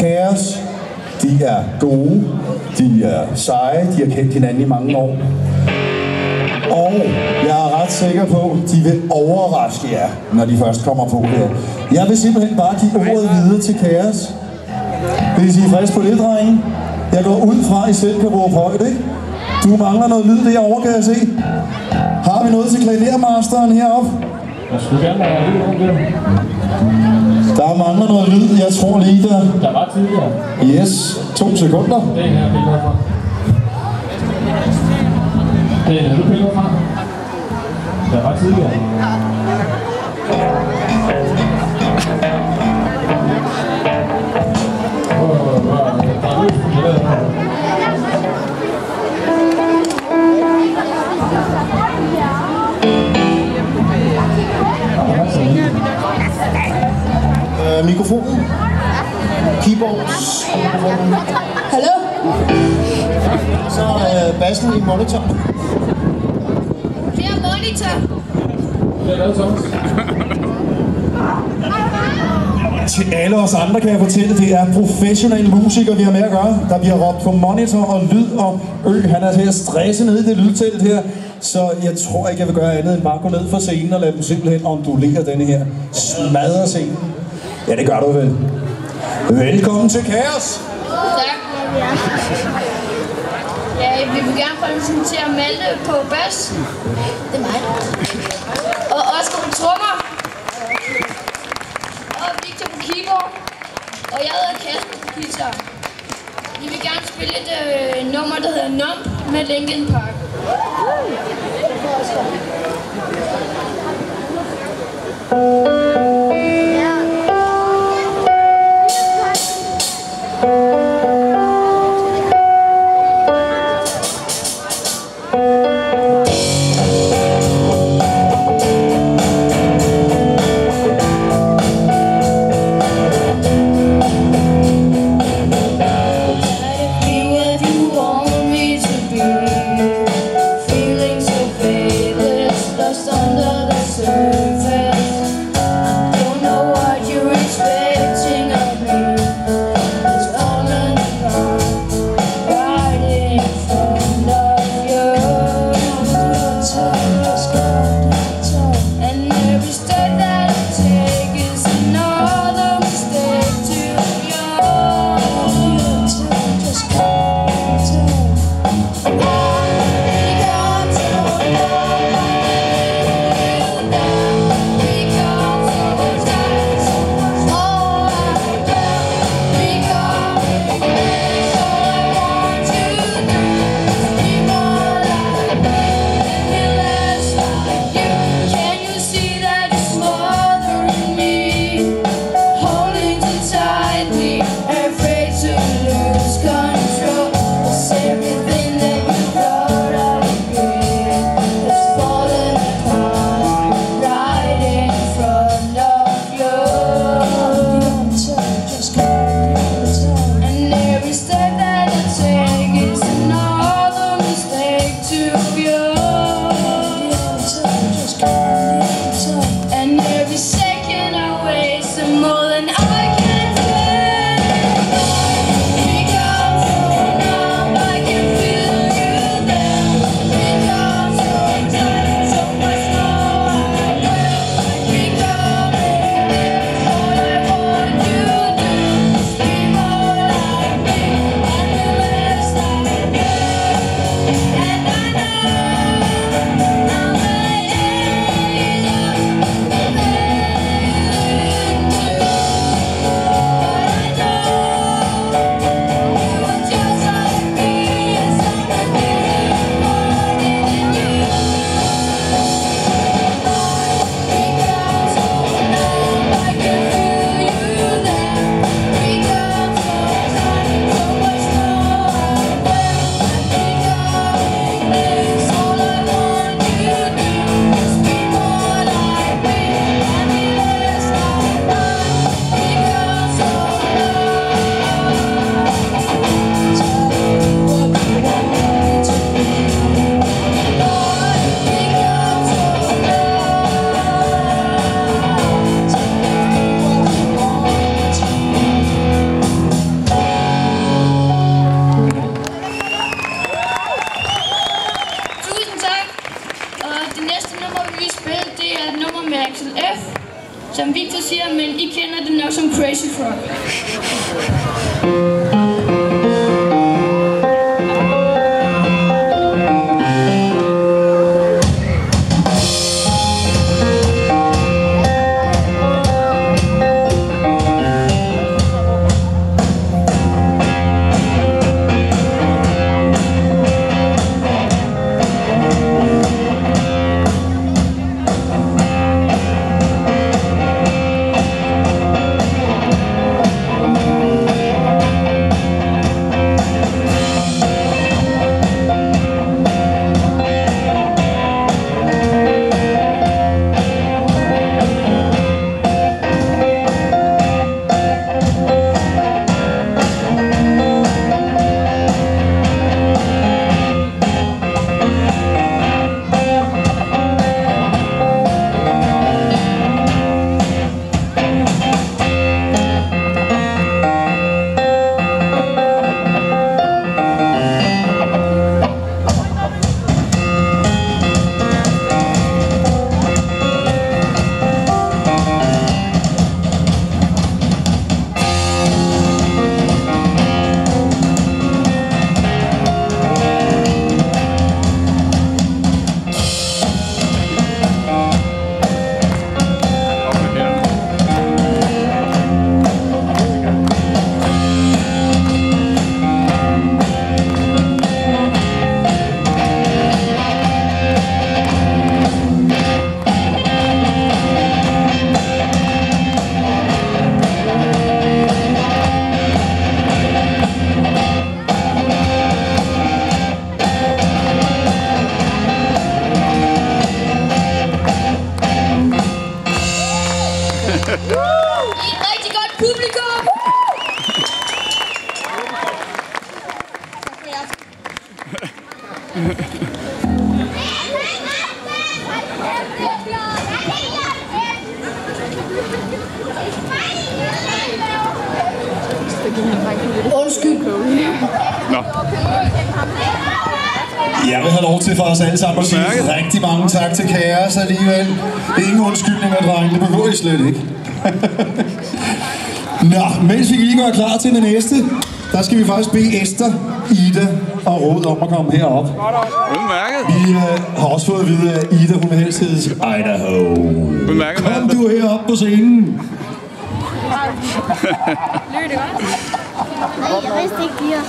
Kaos, de er gode, de er seje, de har kendt hinanden i mange år. Og jeg er ret sikker på, at de vil overraske jer, når de først kommer på her. Jeg vil simpelthen bare give ordet videre til Kaos. Vil I sige frisk på det, drenge? Jeg går ud fra, at I selv kan råbe højt, ikke? Du mangler noget lyd derovre, kan jeg se. Har vi noget til klavermasteren heroppe? Jeg skulle gerne have lyd om det. Der mangler noget lyd, jeg tror lige der. Der var tidligere. Yes, to sekunder. Det er her billede fra. Det er en du billede fra. Der var tidligere. Keyboards. Hallo? Så øh, bassen i monitor. Flere monitor. Er. Til alle os andre kan jeg fortælle, det er professionelle musikere, vi har med at gøre. Der bliver råbt på monitor og lyd, og Ø, han er til at stresse ned i det lydtelt her. Så jeg tror ikke, jeg vil gøre andet end bare gå ned fra scenen og lade dem simpelthen ondulere denne her smadre scenen. Ja, det gør du vel. Velkommen til Kaos! Tak. Ja, vi vil gerne præsentere Malte på bas. Det er mig. Og Oscar på trommer. Og Victor på keyboard. Og jeg hedder Kasper på guitar. Vi vil gerne spille et øh, nummer, der hedder Numb med Linkin Park. Be Undskyld. Nå, Jeg vil have lov til for os alle sammen at sige rigtig mange tak til Kaos alligevel. Det er ingen undskyldninger, drenge. Det behøver I slet ikke. Nå, mens vi lige går klar til den næste, der skal vi faktisk bede Esther, Ida og Rod om at komme herop. udmærket. Vi øh, har også fået at vide, at Ida, hun helst hedder Idaho. Udmærket, Kom du herop på scenen. Jeg vidste ikke,